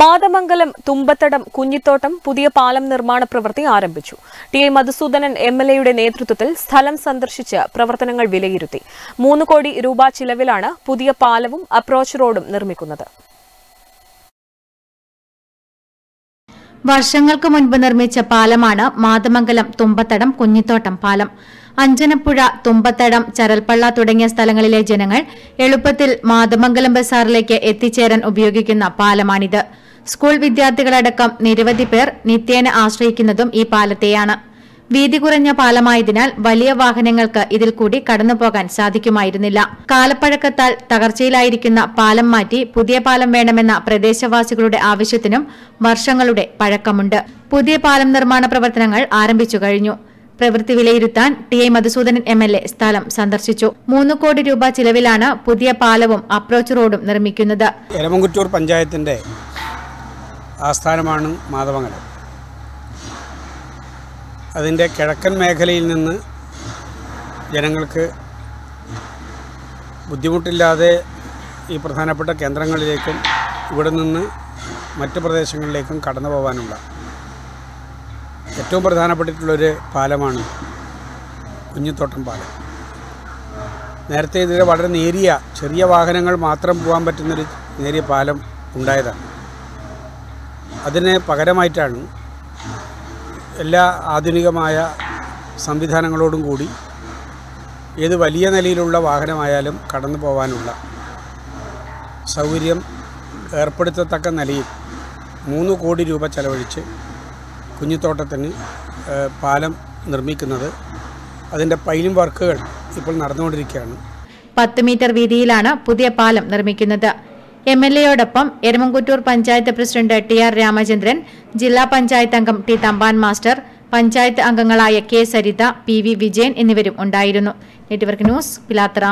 മാതമംഗലം തുമ്പത്തടം കുഞ്ഞിത്തോട്ടം പുതിയ പാലം നിർമ്മാണ പ്രവൃത്തി ആരംഭിച്ചു. T A Madhusoodanan M L എയുടെ നേതൃത്വത്തിൽ സ്ഥലം സന്ദർശിച്ച് പ്രവർത്തനങ്ങൾ വിലയിരുത്തി. മൂന്ന് കോടി രൂപ ചിലവിലാണ് പുതിയ പാലവും അപ്രോച്ച് റോഡും നിർമ്മിക്കുന്നത്. വർഷങ്ങൾക്ക് മുൻപ് നിർമ്മിച്ച പാലമാണ് മാതമംഗലം തുമ്പത്തടം കുഞ്ഞിത്തോട്ടം പാലം. അഞ്ചനപ്പുഴ തുമ്പത്തടം ചരൽപ്പള്ള തുടങ്ങിയ സ്ഥലങ്ങളിലെ ജനങ്ങൾ എളുപ്പത്തിൽ മാതമംഗലം ബസാറിലേക്ക് എത്തിച്ചേരാൻ ഉപയോഗിക്കുന്ന പാലമാണിത്. സ്കൂൾ വിദ്യാർത്ഥികളടക്കം നിരവധി പേർ നിത്യേന ആശ്രയിക്കുന്നതും ഈ പാലത്തെയാണ്. വീതി കുറഞ്ഞ പാലമായതിനാൽ വലിയ വാഹനങ്ങൾക്ക് ഇതിൽ കൂടി കടന്നുപോകാൻ സാധിക്കുമായിരുന്നില്ല. കാലപ്പഴക്കത്താൽ തകർച്ചയിലായിരിക്കുന്ന പാലം മാറ്റി പുതിയ പാലം വേണമെന്ന പ്രദേശവാസികളുടെ ആവശ്യത്തിനും വർഷങ്ങളുടെ പഴക്കമുണ്ട്. പുതിയ പാലം നിർമ്മാണ പ്രവർത്തനങ്ങൾ ആരംഭിച്ചു കഴിഞ്ഞു. പ്രവൃത്തി വിലയിരുത്താൻ T I Madhusoodanan M L A സ്ഥലം സന്ദർശിച്ചു. മൂന്ന് കോടി രൂപ ചിലവിലാണ് പുതിയ പാലവും അപ്രോച്ച് റോഡും നിർമ്മിക്കുന്നത്. പഞ്ചായത്തിന്റെ ആസ്ഥാനമാണ് മാതമംഗലം അതിന്റെ കിഴക്കൻ മേഖലയിൽ നിന്ന് ജനങ്ങൾക്ക് ബുദ്ധിമുട്ടില്ലാതെ ഈ പ്രധാനപ്പെട്ട കേന്ദ്രങ്ങളിലേക്കും ഇവിടെ നിന്ന് മറ്റ് പ്രദേശങ്ങളിലേക്കും കടന്നു പോകാനുള്ള ഏറ്റവും പ്രധാനപ്പെട്ടിട്ടുള്ളൊരു പാലമാണ് കുഞ്ഞിത്തോട്ടം പാലം. നേരത്തെ ഇതിൽ വളരെ നേരിയ ചെറിയ വാഹനങ്ങൾ മാത്രം പോകാൻ പറ്റുന്നൊരു നേരിയ പാലം ഉണ്ടായതാണ്. അതിന് പകരമായിട്ടാണ് എല്ലാ ആധുനികമായ സംവിധാനങ്ങളോടും കൂടി ഏത് വലിയ നിലയിലുള്ള വാഹനമായാലും കടന്നു പോകാനുള്ള സൗകര്യം ഏർപ്പെടുത്തത്തക്ക നിലയിൽ മൂന്ന് കോടി രൂപ ചെലവഴിച്ച് കുഞ്ഞിത്തോട്ടത്തിന് പാലം നിർമ്മിക്കുന്നത് അതിന്റെ പൈലിംഗ് വർക്കുകൾ ഇപ്പോൾ നടന്നുകൊണ്ടിരിക്കുകയാണ്. പത്ത് മീറ്റർ വീതിയിലാണ് പുതിയ പാലം നിർമ്മിക്കുന്നത്. M L എയോടൊപ്പം Eramamkuttoor panchayat president T R Ramachandran ജില്ലാ പഞ്ചായത്ത് അംഗം ടി തമ്പാൻ മാസ്റ്റർ പഞ്ചായത്ത് അംഗങ്ങളായ K Saritha P V Vijayan എന്നിവരും ഉണ്ടായിരുന്നു. Network news Pilathara.